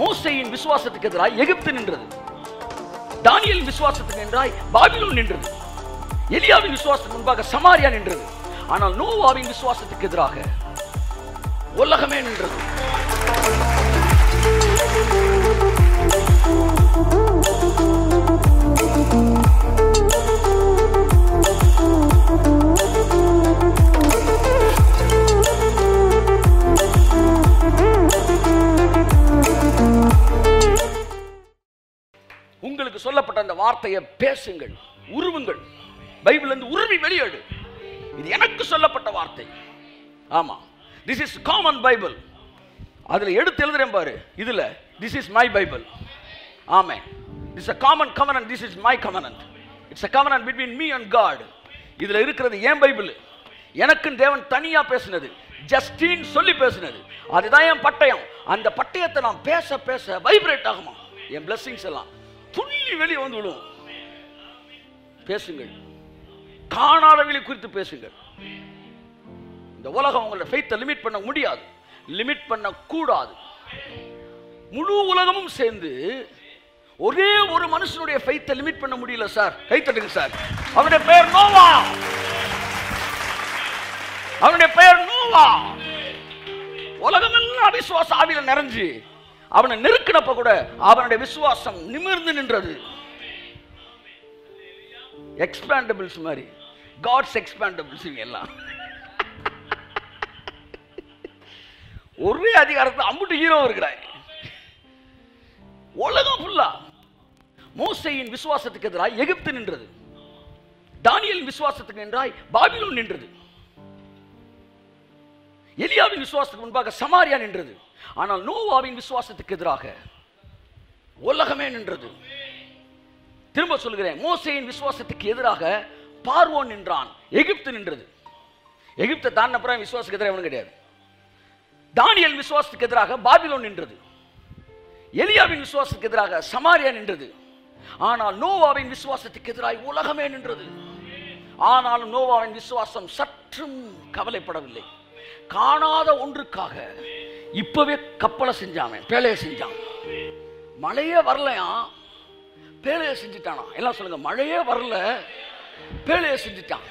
மோசையின் விசுவாசத்துக்கு எதிராய் எகிப்து நின்றது. தானியல் விசுவாசத்துக்கு எதிராய் பாபிலோன் நின்றது. எலியாவின் விசுவாசத்துக்கு முன்பாக சமாரியா நின்றது. ஆனால் நோவாவின் விசுவாசத்துக்கு எதிராக உலகமே நின்றது. சொல்லப்பட்ட அந்த வார்த்தையை பேசுங்கள் உருவுங்கள். பைபிள் இருந்து உருவி வெளியேடு. இது எனக்கு சொல்லப்பட்ட வார்த்தை. ஆமா. திஸ் இஸ் காமன் பைபிள் அதில் எடுத்து எழுதுறேன் பாரு. இதில் திஸ் இஸ் மை பைபிள் ஆமே. This a common covenant this is my covenant it's a covenant between me and God இதில் இருக்கிறது ஏன் பைபிள் எனக்கும் தேவன் தனியாக பேசினது. ஜஸ்டின் சொல்லி பேசினது. அதுதான் என் பட்டயம். அந்த பட்டயத்தை நான் பேச பேச வைப்ரேட் ஆகுமா? என் பிளஸ்ஸிங்ஸ் எல்லாம். துள்ளி வெளியே வந்து விழுவோம். பேசுங்கள். காணாதவர்களை குறித்து பேசுங்கள். இந்த உலகம் உங்களோட ஃபெய்த்தை லிமிட் பண்ண முடியாது. லிமிட் பண்ண கூடாது. முழு உலகமும் சேர்ந்து ஒரே ஒரு மனுஷனுடைய ஃபைத்தை லிமிட் பண்ண முடியல சார் கை தட்டுங்க சார் அவனுடைய பெயர் நோவா. அவனுடைய பெயர் நோவா. உலகமெல்லாம் அவிசுவாச ஆவியில நிறைஞ்சு அவனை நெருக்கினப்ப கூட அவனுடைய விசுவாசம் நிமிர்ந்து நின்றது. எக்ஸ்பேண்டபிள்ஸ் மாதிரி. காட்ஸ் எக்ஸ்பேண்டபிள்ஸ் எல்லாம். ஒரே அதிகாரத்தில் அம்புட்டு ஹீரோ இருக்கிறாய். உலகம் ஃபுல்லா மோசையின் விசுவாசத்துக்கு எதிராக எகிப்து நின்றது. தானியலின் விசுவாசத்துக்கு நின்றாய் பாபிலோன் நின்றது. எலியாவின் விசுவாசத்துக்கு முன்பாக சமாரியா நின்றது. ஆனால் நோவாவின் விசுவாசத்துக்கு எதிராக உலகமே நின்றது. திரும்ப சொல்கிறேன் மோசையின் விசுவாசத்துக்கு எதிராக பார்வோன் நின்றான் எகிப்து நின்றது. எகிப்தை தாண்டப்புறம் விசுவாசத்துக்கு எதிராக எவனும் கிடையாது. தானியல் விசுவாசத்துக்கு எதிராக பாபிலோன் நின்றது. எலியாவின் விசுவாசத்துக்கு எதிராக சமாரியா நின்றது. ஆனால் நோவாவின் விசுவாசத்துக்கு எதிராக உலகமே நின்றது. ஆனாலும் நோவாவின் விசுவாசம் சற்றும் கவலைப்படவில்லை. காணாத ஒன்றுக்காக இப்பவே கப்பலை செஞ்சான் பேலையை பேழையை செஞ்சான். மழையே வரலையா? பேழையை செஞ்சுட்டானா? எல்லாம் சொல்லுங்க மழையே வரல பேழையை செஞ்சுட்டான்.